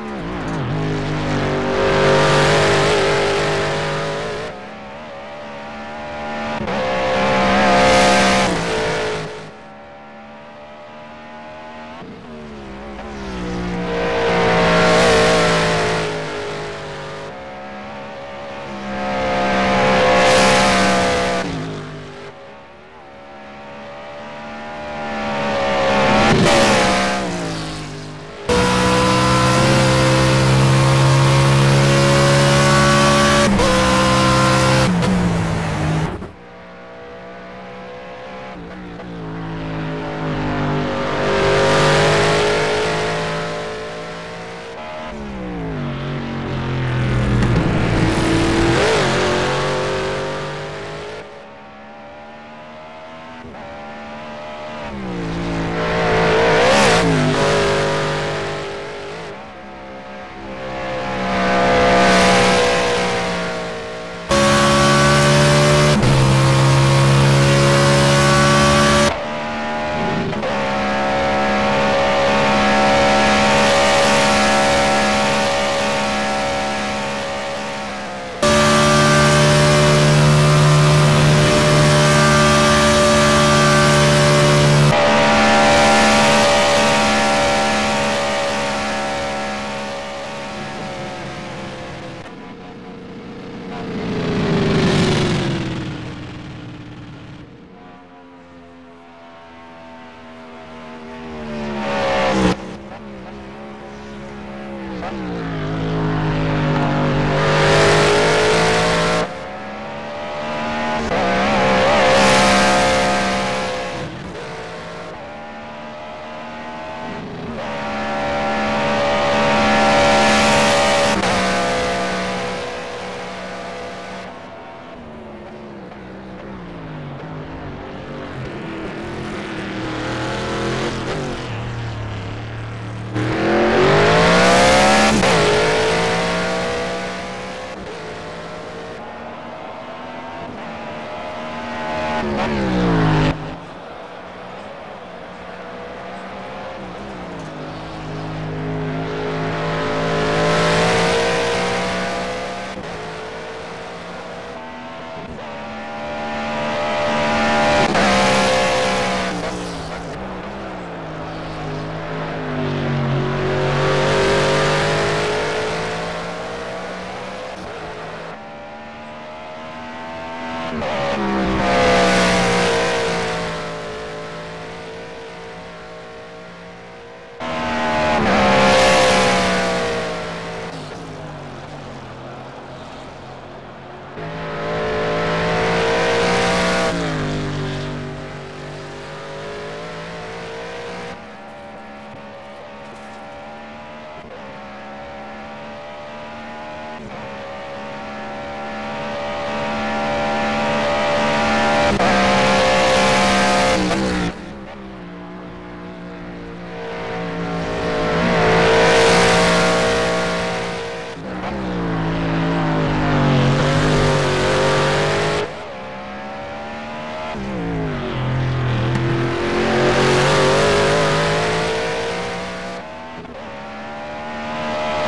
Yeah.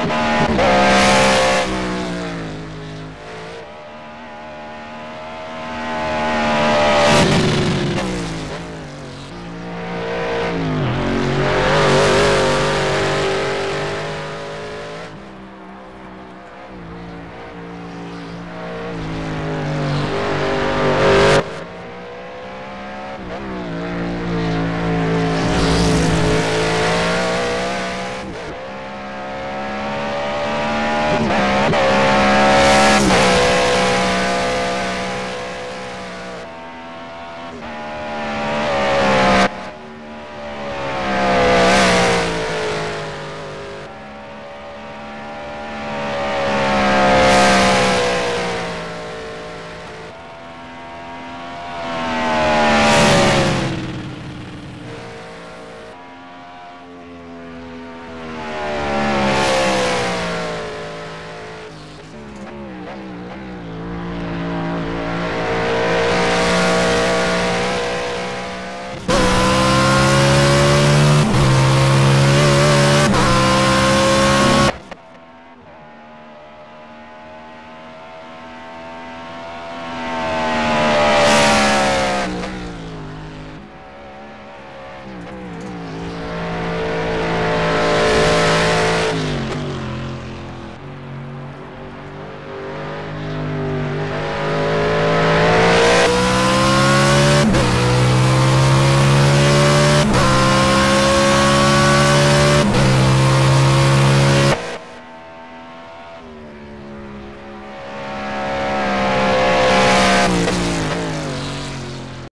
Bye-bye. Bye.